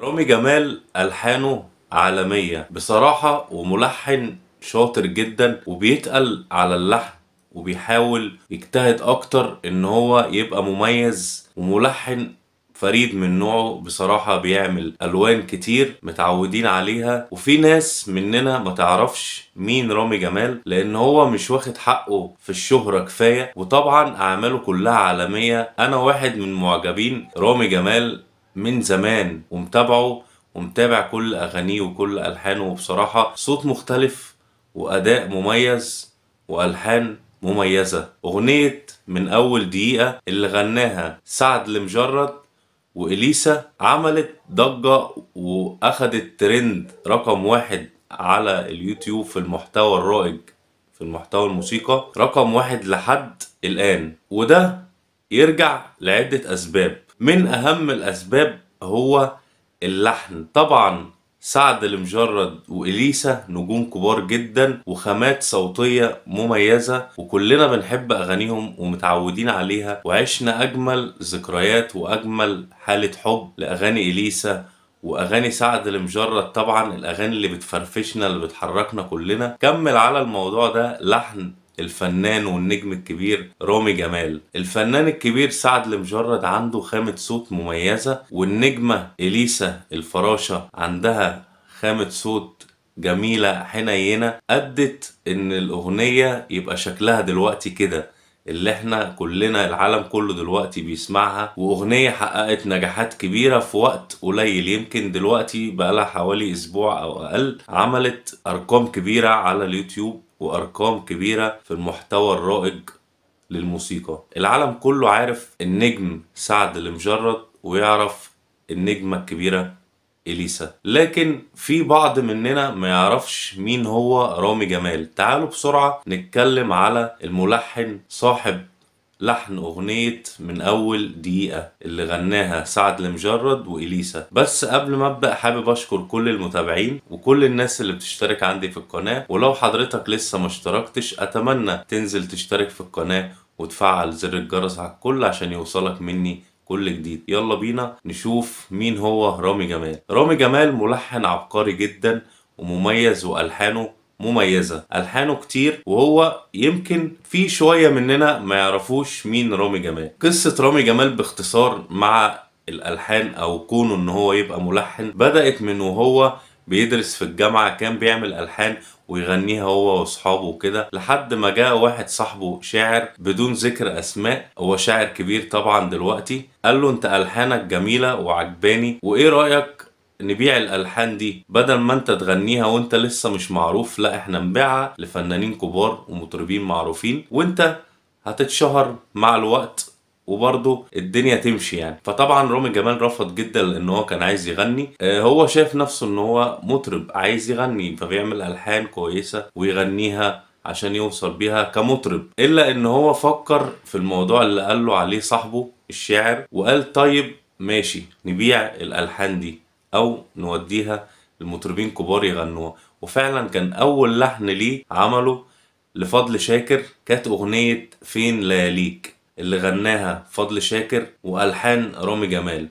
رامي جمال ألحانه عالمية بصراحة وملحن شاطر جدا وبيتقل على اللحن وبيحاول يجتهد أكتر إن هو يبقى مميز وملحن فريد من نوعه بصراحة بيعمل ألوان كتير متعودين عليها وفي ناس مننا ما تعرفش مين رامي جمال لأن هو مش واخد حقه في الشهرة كفاية وطبعا أعماله كلها عالمية. أنا واحد من معجبين رامي جمال من زمان ومتابعه ومتابع كل أغانيه وكل ألحانه. وبصراحة صوت مختلف وأداء مميز وألحان مميزة. أغنية من أول دقيقة اللي غناها سعد المجرد وإليسا عملت ضجة وأخدت ترند رقم واحد على اليوتيوب في المحتوى الرائج في المحتوى الموسيقى رقم واحد لحد الآن. وده يرجع لعدة أسباب. من أهم الأسباب هو اللحن. طبعا سعد المجرد وإليسا نجوم كبار جدا وخامات صوتية مميزة وكلنا بنحب أغانيهم ومتعودين عليها وعشنا أجمل ذكريات وأجمل حالة حب لأغاني إليسا وأغاني سعد المجرد. طبعا الأغاني اللي بتفرفشنا اللي بتحركنا كلنا. كمل على الموضوع ده لحن الفنان والنجم الكبير رامي جمال. الفنان الكبير سعد المجرد عنده خامة صوت مميزة والنجمة إليسا الفراشة عندها خامة صوت جميلة حنينة. أدت إن الأغنية يبقى شكلها دلوقتي كده. اللي إحنا كلنا العالم كله دلوقتي بيسمعها وأغنية حققت نجاحات كبيرة في وقت قليل. يمكن دلوقتي بقالها حوالي أسبوع أو أقل عملت أرقام كبيرة على اليوتيوب وأرقام كبيرة في المحتوى الرائج للموسيقى. العالم كله عارف النجم سعد المجرد ويعرف النجمة الكبيرة إليسا. لكن في بعض مننا ما يعرفش مين هو رامي جمال. تعالوا بسرعة نتكلم على الملحن صاحب لحن أغنية من أول دقيقة اللي غناها سعد المجرد وإليسا. بس قبل ما أبدأ حابب أشكر كل المتابعين وكل الناس اللي بتشترك عندي في القناة. ولو حضرتك لسه ما اشتركتش أتمنى تنزل تشترك في القناة وتفعل زر الجرس على الكل عشان يوصلك مني كل جديد. يلا بينا نشوف مين هو رامي جمال. رامي جمال ملحن عبقري جدا ومميز وألحانه مميزة. ألحانه كتير وهو يمكن في شوية مننا ما يعرفوش مين رامي جمال. قصة رامي جمال باختصار مع الألحان أو كونه إن هو يبقى ملحن بدأت من وهو بيدرس في الجامعة كان بيعمل ألحان ويغنيها هو وأصحابه وكده لحد ما جاء واحد صاحبه شاعر بدون ذكر أسماء هو شاعر كبير طبعا دلوقتي قال له أنت ألحانك جميلة وعجباني وإيه رأيك نبيع الألحان دي؟ بدل ما أنت تغنيها وأنت لسه مش معروف لا إحنا نبيعها لفنانين كبار ومطربين معروفين وأنت هتتشهر مع الوقت وبرضه الدنيا تمشي يعني. فطبعا رامي جمال رفض جدا لأن هو كان عايز يغني. آه هو شايف نفسه إن هو مطرب عايز يغني فبيعمل ألحان كويسة ويغنيها عشان يوصل بيها كمطرب. إلا إن هو فكر في الموضوع اللي قال له عليه صاحبه الشاعر وقال طيب ماشي نبيع الألحان دي أو نوديها لمطربين كبار يغنوها. وفعلا كان أول لحن ليه عمله لفضل شاكر كانت أغنية فين لياليك اللي غناها فضل شاكر وألحان رامي جمال.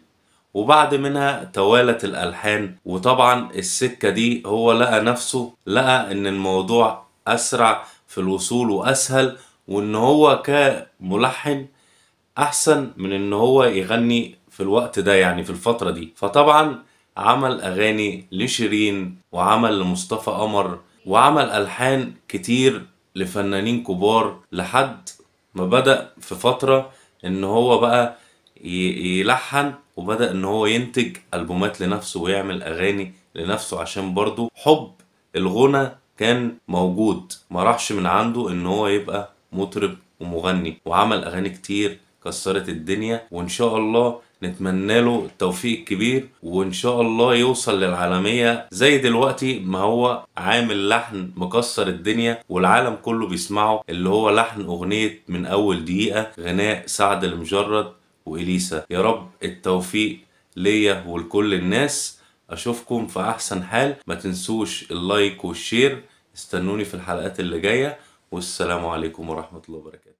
وبعد منها توالت الألحان وطبعا السكة دي هو لقى نفسه لقى إن الموضوع أسرع في الوصول وأسهل وإن هو كملحن أحسن من إن هو يغني في الوقت ده يعني في الفترة دي. فطبعا عمل أغاني لشيرين وعمل لمصطفى قمر وعمل ألحان كتير لفنانين كبار لحد ما بدأ في فترة إن هو بقى يلحن وبدأ إن هو ينتج ألبومات لنفسه ويعمل أغاني لنفسه عشان برضه حب الغنى كان موجود. ما راحش من عنده إن هو يبقى مطرب ومغني وعمل أغاني كتير كسرت الدنيا. وإن شاء الله نتمنى له التوفيق الكبير وإن شاء الله يوصل للعالمية زي دلوقتي ما هو عامل لحن مكسر الدنيا والعالم كله بيسمعه اللي هو لحن أغنية من أول دقيقة غناء سعد المجرد وإليسا. يا رب التوفيق ليا ولكل الناس. أشوفكم في أحسن حال. ما تنسوش اللايك والشير. استنوني في الحلقات اللي جاية. والسلام عليكم ورحمة الله وبركاته.